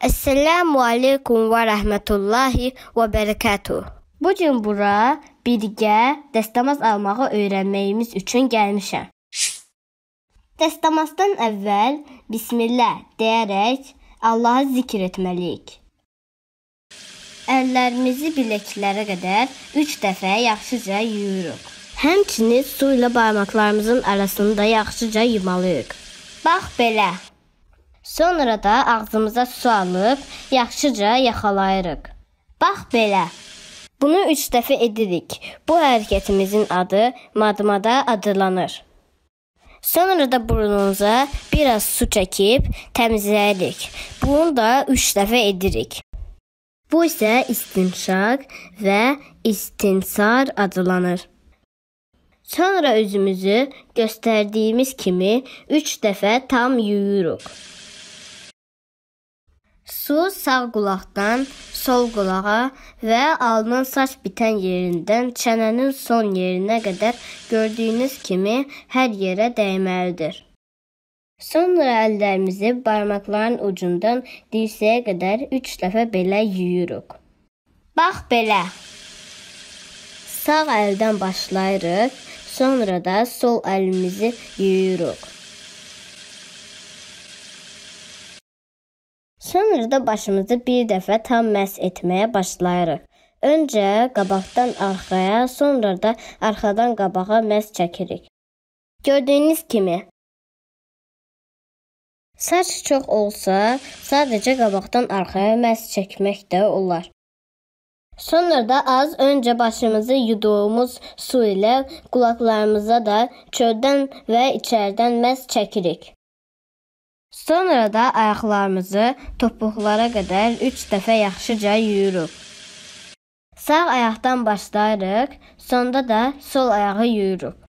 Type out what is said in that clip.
Esselamu aleykum və rəhmətullahi və bərəkətuh. Bu gün bura birgə dəstəmaz almağı öyrənməyimiz üçün gəlmişəm. Dəstəmazdan əvvəl bismillah deyərək Allahı zikr etməliyik. Əllərimizi biləklərə qədər 3 dəfə yaxşıca yuyuruq. Həmçinin su ilə barmaqlarımızın arasını da yaxşıca yumalıyıq. Bax belə. Sonra da ağzımıza su alıb yaxşıca yaxalayırıq. Bax belə. Bunu 3 dəfə edirik. Bu hərəkətimizin adı madmada adlanır. Sonra da burnunuza biraz su çəkib təmizləyirik. Bunu da 3 dəfə edirik. Bu isə istinşaq və istinsar adlanır. Sonra özümüzü göstərdiyimiz kimi 3 dəfə tam yuyuruq. Su sağ qulaqdan sol qulağa və alnın saç bitən yerindən çənənin son yerinə qədər gördüyünüz kimi hər yerə dəyməlidir. Sonra əllərimizi barmaqların ucundan dirsəyə qədər 3 dəfə belə yuyuruq. Bax belə. Sağ əldən başlayırıq, sonra da sol əlimizi yuyuruq. Sonra da başımızı bir dəfə tam məs etməyə başlayırıq. Öncə qabaqdan arxaya, sonra da arxadan qabağa məs çəkirik. Gördüyünüz kimi Saç çox olsa, sadəcə qabaqdan arxaya məs çəkmək də olar. Sonra da az öncə başımızı yuduğumuz su ilə qulaqlarımıza da çöldən və içərdən məs çəkirik. Sonra da ayaqlarımızı topuqlara qədər 3 dəfə yaxşıca yuyuruq. Sağ ayaqdan başlayırıq, sonda da sol ayağı yuyuruq.